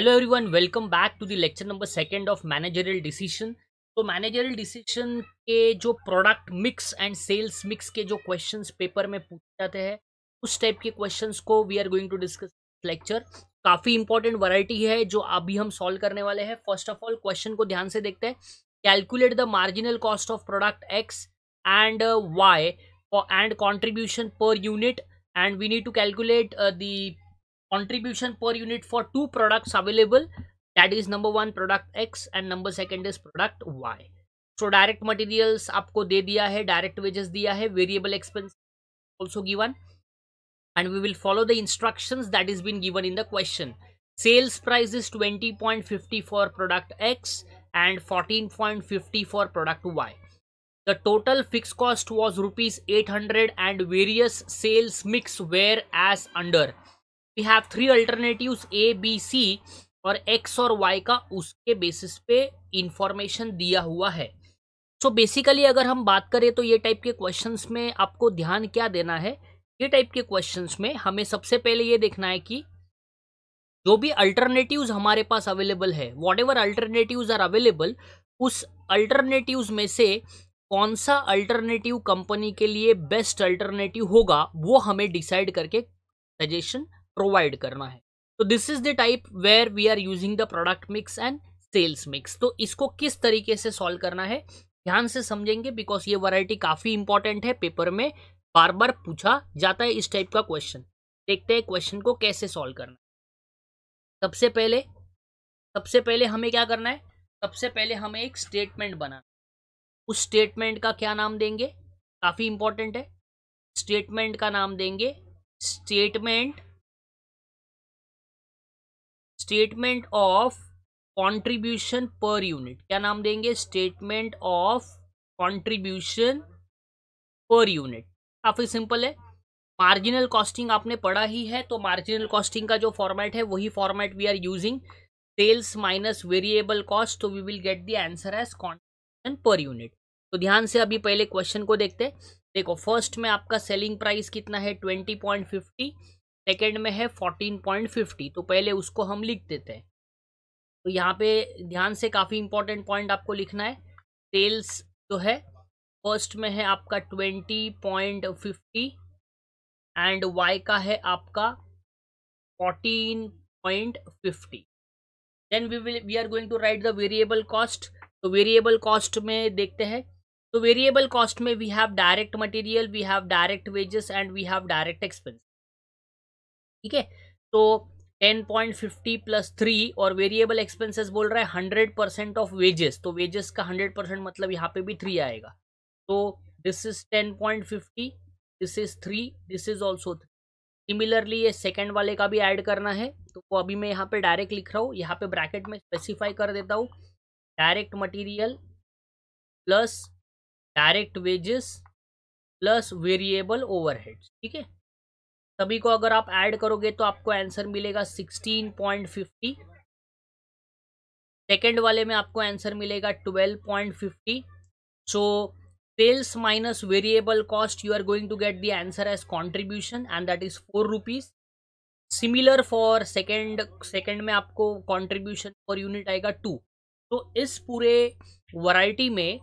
Hello everyone welcome back to the lecture number second of managerial decision तो managerial decision के जो product mix and sales mix के जो questions paper में पूछे जाते हैं, उस टाइप के क्वेश्चंस को we are going to discuss lecture काफ़ी इंपॉर्टेंट वैरायटी है जो अभी हम सॉल्व करने वाले हैं। फ़र्स्ट ऑफ़ ऑल क्वेश्चन को ध्यान से देखते हैं। Calculate the marginal cost of product X and Y and contribution per unit and we need to calculate the contribution per unit for two products available that is number one product x and number second is product y so direct materials आपको दे दिया है direct wages दिया है variable expense also given and we will follow the instructions that is been given in the question sales price is 20.50 for product x and 14.50 for product y the total fixed cost was rupees 800 and various sales mix were as under We have three alternative A B C और X और Y का उसके basis पे information दिया हुआ है। सो so basically अगर हम बात करें तो ये टाइप के क्वेश्चंस में आपको ध्यान क्या देना है? ये टाइप के क्वेश्चंस में हमें सबसे पहले ये देखना है कि जो भी अल्टरनेटिव्स हमारे पास अवेलेबल है whatever alternatives are available उस अल्टरनेटिव्स में से कौन सा अल्टरनेटिव कंपनी के लिए बेस्ट अल्टरनेटिव होगा, वो हमें डिसाइड करके सजेशन प्रोवाइड करना है। तो this is the type where we are using the product mix and sales mix तो इसको किस तरीके से सॉल्व करना है? ध्यान से समझेंगे बिकॉज़ ये वैरायटी काफ़ी इंपॉर्टेंट है। पेपर में बार बार पूछा जाता है इस टाइप का क्वेश्चन देखते हैं क्वेश्चन को कैसे सॉल्व करना सबसे पहले सबसे पहले हमें क्या करना है? सबसे पहले हमें एक स्टेटमेंट बनाना उस स्टेटमेंट का क्या नाम देंगे? काफ़ी इंपॉर्टेंट है। स्टेटमेंट का नाम देंगे statement statement of contribution per unit क्या नाम देंगे? Statement of contribution per unit काफ़ी सिंपल है। मार्जिनल कॉस्टिंग आपने पढ़ा ही है तो मार्जिनल कॉस्टिंग का जो फॉर्मेट है, वही format we are using sales minus variable cost तो we will get the answer as contribution per unit तो ध्यान से अभी पहले क्वेश्चन को देखते देखो फ़र्स्ट में आपका सेलिंग प्राइस कितना है? ट्वेंटी पॉइंट फिफ्टी सेकेंड में है फोर्टीन पॉइंट फिफ्टी तो पहले उसको हम लिख देते हैं। तो यहाँ पे ध्यान से काफ़ी इंपॉर्टेंट पॉइंट आपको लिखना है। सेल्स जो है फ़र्स्ट में है आपका twenty point fifty and Y का है आपका fourteen point fifty then we will we are going to write the variable cost तो वेरिएबल कॉस्ट में देखते हैं। तो वेरिएबल कॉस्ट में we have direct material we have direct wages and we have direct expense ठीक है? तो ten point fifty plus three और वेरिएबल एक्सपेंसेस बोल रहा है हंड्रेड परसेंट ऑफ़ वेजेस तो वेजेस का हंड्रेड परसेंट मतलब यहाँ पे भी थ्री आएगा। तो this is ten point fifty this is three this is also three similarly ये सेकेंड वाले का भी ऐड करना है। तो वो अभी मैं यहाँ पे डायरेक्ट लिख रहा हूँ। यहाँ पे ब्रैकेट में स्पेसिफाई कर देता हूँ। Direct material plus direct wages plus variable overheads ठीक है? सभी को अगर आप ऐड करोगे तो आपको आंसर मिलेगा सिक्सटीन पॉइंट फिफ्टी। सेकेंड वाले में आपको आंसर मिलेगा twelve point fifty. So sales minus variable cost you are going to get the answer as contribution and that is four rupees similar for second second में आपको contribution per unit आएगा to तो इस पूरे variety में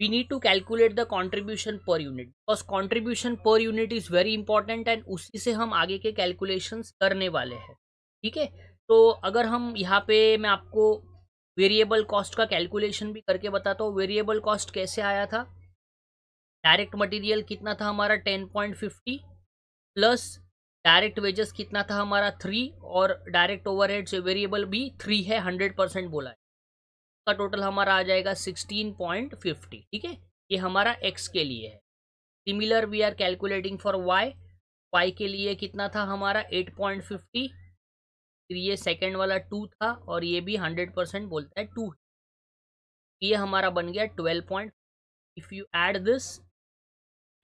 we need to calculate the contribution per unit. Because contribution per unit is very important and उसी से हम आगे के calculations करने वाले हैं। ठीक है? तो अगर हम यहाँ पे मैं आपको वेरिएबल कॉस्ट का कैलकुलेशन भी करके बताता हूँ। वेरिएबल कॉस्ट कैसे आया था? डायरेक्ट मटेरियल कितना था हमारा? Ten point fifty plus direct wages कितना था हमारा? थ्री और डायरेक्ट ओवरहेड से वेरिएबल भी थ्री है हंड्रेड परसेंट बोला है। का टोटल हमारा आ जाएगा सिक्सटीन पॉइंट फिफ्टी ठीक है? ये हमारा एक्स के लिए है। Similar we are calculating for Y Y के लिए कितना था हमारा? एट पॉइंट फिफ्टी फिर ये सेकेंड वाला टू था और ये भी हंड्रेड परसेंट बोलता है टू ये हमारा बन गया twelve point if you add this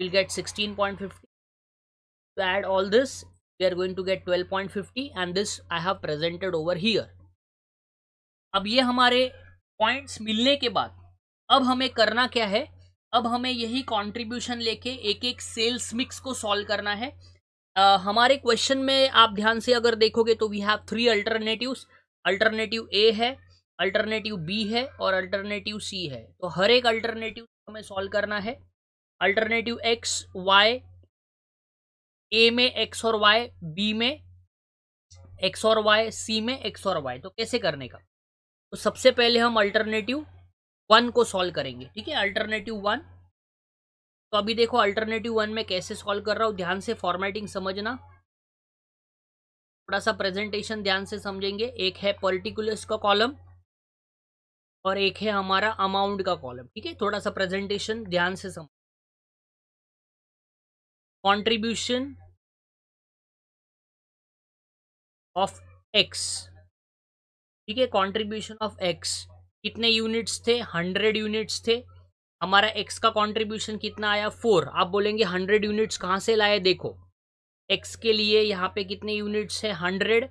will get sixteen point fifty all this we are going to get twelve point fifty and this I have presented over here अब ये हमारे points मिलने के बाद अब हमें करना क्या है? अब हमें यही कंट्रीब्यूशन लेके एक एक सेल्स मिक्स को सॉल्व करना है। uh, हमारे क्वेश्चन में आप ध्यान से अगर देखोगे तो we have three alternatives alternative A है अल्टरनेटिव बी है और अल्टरनेटिव सी है। तो हर एक अल्टरनेटिव हमें सॉल्व करना है। अल्टरनेटिव एक्स वाई ए में एक्स और वाई बी में एक्स और वाई सी में एक्स और वाई तो कैसे करने का? तो सबसे पहले हम अल्टरनेटिव वन को सॉल्व करेंगे, ठीक है? अल्टरनेटिव वन तो अभी देखो अल्टरनेटिव वन में कैसे सॉल्व कर रहा हूँ? ध्यान से फॉर्मेटिंग समझना। थोड़ा सा प्रेजेंटेशन ध्यान से समझेंगे। एक है पर्टिकुलर्स का कॉलम और एक है हमारा अमाउंट का कॉलम ठीक है? थोड़ा सा प्रेजेंटेशन ध्यान से समझ। कॉन्ट्रीब्यूशन ऑफ़ एक्स ठीक है कंट्रीब्यूशन ऑफ़ एक्स कितने यूनिट्स थे? हंड्रेड यूनिट्स थे। हमारा एक्स का कंट्रीब्यूशन कितना आया? फोर आप बोलेंगे हंड्रेड यूनिट्स कहाँ से लाए? देखो। एक्स के लिए यहाँ पे कितने यूनिट्स है? हंड्रेड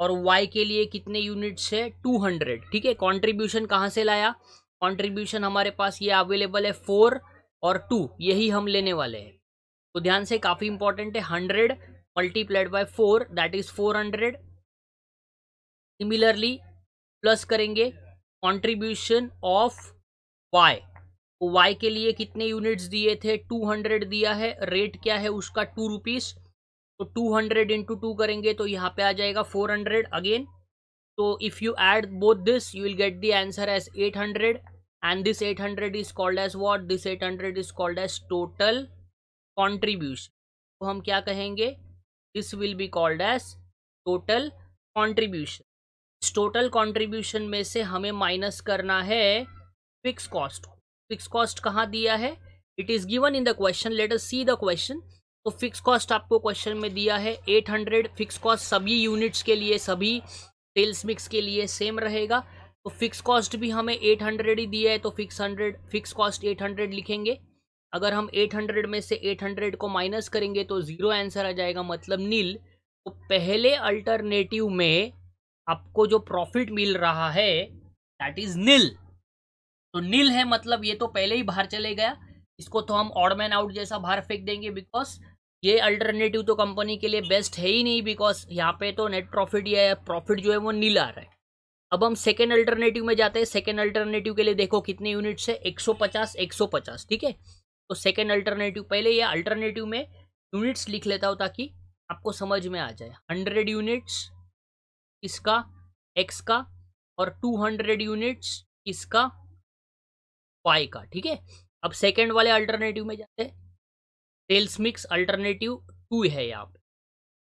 और वाई के लिए कितने यूनिट्स है? टू हंड्रेड ठीक है कॉन्ट्रीब्यूशन कहाँ से लाया? कॉन्ट्रीब्यूशन हमारे पास ये अवेलेबल है फोर और टू यही हम लेने वाले हैं। तो ध्यान से काफ़ी इंपॉर्टेंट है hundred multiplied by four that is four hundred similarly plus करेंगे कॉन्ट्रीब्यूशन ऑफ़ वाई तो वाई के लिए कितने यूनिट्स दिए थे? टू हंड्रेड दिया है। रेट क्या है उसका? टू रुपीज़ तो 200 हंड्रेड इंटू टू करेंगे तो यहाँ पे आ जाएगा 400 अगेन तो if you add both this you will get the answer as 800 and this 800 is called as what this 800 is called as total contribution तो हम क्या कहेंगे? This will be called as total contribution इस total contribution में से हमें minus करना है फिक्स कॉस्ट फिक्स कॉस्ट कहाँ दिया है? It is given in the question let us see the question तो फिक्स कॉस्ट आपको क्वेश्चन में दिया है 800 फिक्स कॉस्ट सभी यूनिट्स के लिए, सभी सेल्स मिक्स के लिए सेम रहेगा। तो फिक्स कॉस्ट भी हमें 800 ही दिया है तो फिक्स हंड्रेड फिक्स कॉस्ट 800 लिखेंगे। अगर हम 800 में से 800 को माइनस करेंगे तो ज़ीरो आंसर आ जाएगा मतलब नील तो पहले अल्टरनेटिव में आपको जो प्रॉफिट मिल रहा है दैट इज़ नील तो नील है मतलब ये तो पहले ही बाहर चले गया। इसको तो हम ऑडमैन आउट जैसा बाहर फेंक देंगे बिकॉज़ ये अल्टरनेटिव तो कंपनी के लिए बेस्ट है ही नहीं बिकॉज़ यहाँ पे तो नेट प्रॉफिट या प्रॉफिट जो है वो नील आ रहा है। अब हम सेकेंड अल्टरनेटिव में जाते हैं। सेकेंड अल्टरनेटिव के लिए देखो कितने यूनिट्स है। 150 150 ठीक है? तो सेकेंड अल्टरनेटिव पहले ये अल्टरनेटिव में यूनिट्स लिख लेता हूँ ताकि आपको समझ में आ जाए। हंड्रेड यूनिट्स इसका एक्स का और टू हंड्रेड यूनिट्स इसका वाई का, ठीक है? अब सेकेंड वाले अल्टरनेटिव में जाते हैं। सेल्स मिक्स अल्टरनेटिव टू है यहाँ पे।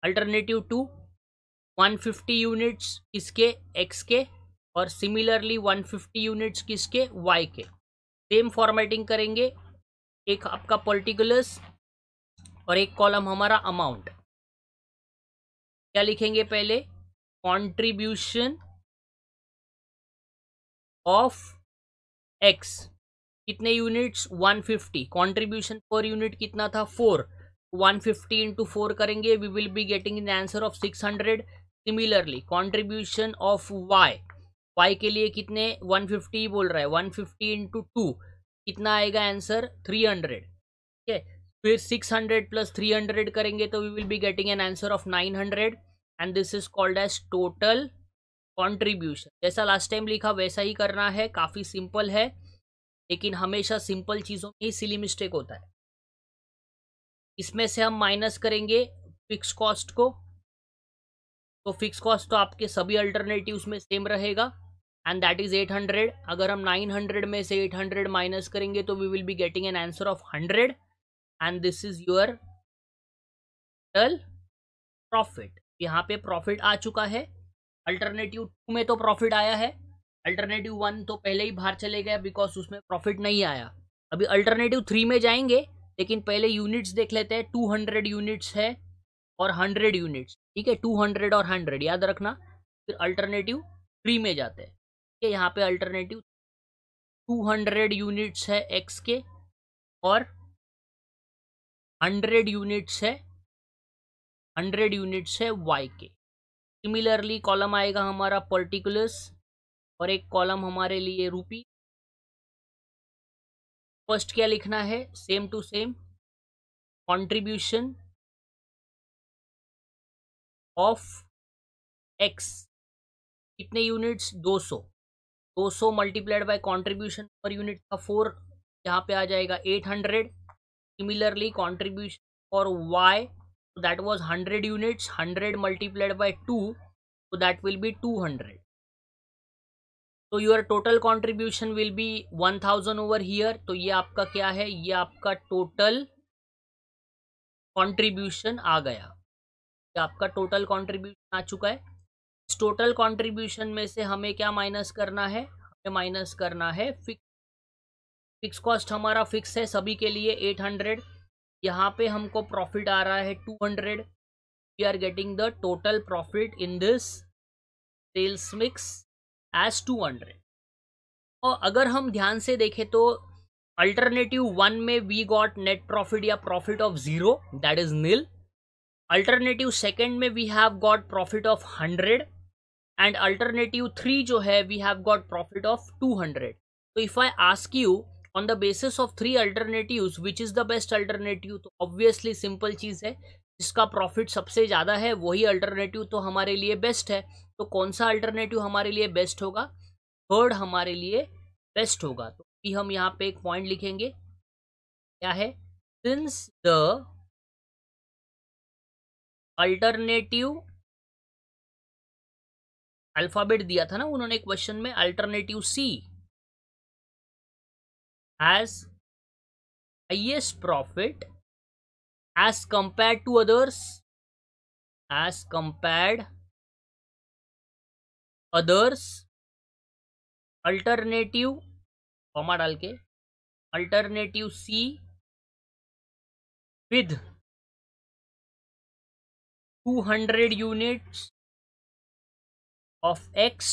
अल्टरनेटिव टू 150 यूनिट्स किसके? एक्स के और सिमिलरली 150 यूनिट्स किसके? वाई के। सेम फॉर्मेटिंग करेंगे। एक आपका पर्टिकुलर्स और एक कॉलम हमारा अमाउंट क्या लिखेंगे पहले? कंट्रीब्यूशन ऑफ़ एक्स कितने यूनिट्स 150 कंट्रीब्यूशन पर यूनिट कितना था? फोर 150 फिफ्टी इंटू फोर करेंगे we will be getting in answer of 600 similarly contribution of Y Y के लिए कितने? 150 बोल रहा है। 150 फिफ्टी इंटू टू कितना आएगा आंसर 300 ठीक है? फिर 600 प्लस 300 करेंगे तो we will be getting an answer of 900 and this is called as total contribution जैसा लास्ट टाइम लिखा, वैसा ही करना है। काफ़ी सिंपल है, लेकिन हमेशा सिंपल चीज़ों में ही सिली मिस्टेक होता है। इसमें से हम माइनस करेंगे फिक्स कॉस्ट को। तो फिक्स कॉस्ट तो आपके सभी अल्टरनेटिव्स में सेम रहेगा। एंड दैट इज़ 800 अगर हम 900 में से 800 माइनस करेंगे तो we will be getting an answer of 100 and this is your total profit यहाँ पे प्रॉफिट आ चुका है। अल्टरनेटिव टू में तो प्रॉफिट आया है। अल्टरनेटिव वन तो पहले ही बाहर चले गया बिकॉज़ उसमें प्रॉफिट नहीं आया। अभी अल्टरनेटिव थ्री में जाएँगे, लेकिन पहले यूनिट्स देख लेते हैं। टू हंड्रेड यूनिट्स है और हंड्रेड यूनिट्स ठीक है? टू हंड्रेड और हंड्रेड याद रखना। फिर अल्टरनेटिव थ्री में जाते हैं। ठीक है, यहाँ पे अल्टरनेटिव टू हंड्रेड यूनिट्स है एक्स के और हंड्रेड यूनिट्स है हंड्रेड यूनिट्स है वाई के। सिमिलरली कॉलम आएगा हमारा पर्टिकुलर्स और एक कॉलम हमारे लिए रूपी फ़र्स्ट क्या लिखना है? Same to same contribution of X कितने units 200 200 multiplied by contribution per unit का फोर यहाँ पे आ जाएगा 800 similarly contribution for Y that was 100 units 100 multiplied by 2 so that will be 200 तो your total contribution will be 1000 over here तो ये आपका क्या है? ये आपका टोटल कंट्रीब्यूशन आ गया। ये आपका टोटल कंट्रीब्यूशन आ चुका है। इस टोटल कंट्रीब्यूशन में से हमें क्या माइनस करना है? हमें माइनस करना है। फिक्स फिक्स कॉस्ट हमारा फिक्स है सभी के लिए 800 यहाँ पे हमको प्रॉफिट आ रहा है 200 we are getting the total profit in this sales mix as 200 और अगर हम ध्यान से देखें तो अल्टरनेटिव वन में वी गॉट नेट प्रॉफिट या profit of zero that is nil alternative second में we have got profit of hundred and alternative three जो है we have got profit of two hundred तो if I ask you on the basis of three alternative which is the best alternative तो obviously simple चीज़ है। जिसका profit सबसे ज़्यादा है, वही अल्टरनेटिव तो हमारे लिए बेस्ट है। तो कौन सा अल्टरनेटिव हमारे लिए बेस्ट होगा? थर्ड हमारे लिए बेस्ट होगा। तो भी हम यहाँ पे एक पॉइंट लिखेंगे। क्या है? सिंस द अल्टरनेटिव अल्फ़ाबेट दिया था ना, उन्होंने क्वेश्चन में alternative C has highest profit as compared to others as compared others alternative comma डाल के alternative C with 200 units of x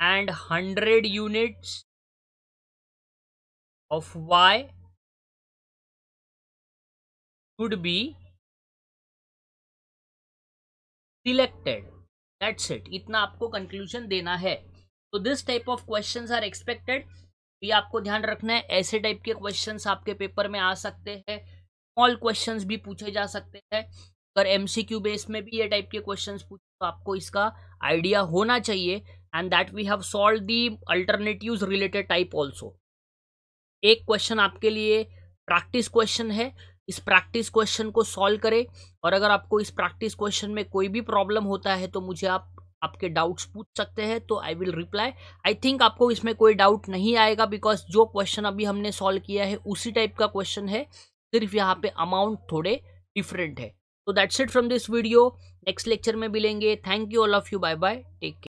and 100 units of y should be selected that's it इतना आपको conclusion देना है. तो this type of questions are expected ये आपको ध्यान रखना है, ऐसे टाइप के क्वेश्चंस आपके पेपर में आ सकते हैं. स्मॉल क्वेश्चंस भी पूछे जा सकते हैं. अगर एमसीक्यू बेस में भी ये टाइप के क्वेश्चंस पूछे तो आपको इसका आइडिया होना चाहिए. And that we have solve the alternatives related type also एक क्वेश्चन आपके लिए प्रैक्टिस क्वेश्चन है। इस प्रैक्टिस क्वेश्चन को सॉल्व करें और अगर आपको इस प्रैक्टिस क्वेश्चन में कोई भी प्रॉब्लम होता है तो मुझे आप, आपके डाउट्स पूछ सकते हैं तो I will reply I think आपको इसमें कोई डाउट नहीं आएगा बिकॉज़ जो क्वेश्चन अभी हमने सॉल्व किया है, उसी टाइप का क्वेश्चन है। सिर्फ़ यहाँ पे अमाउंट थोड़े डिफरेंट है। तो that's it from this video next lecture में मिलेंगे। Thank you all of you bye bye take care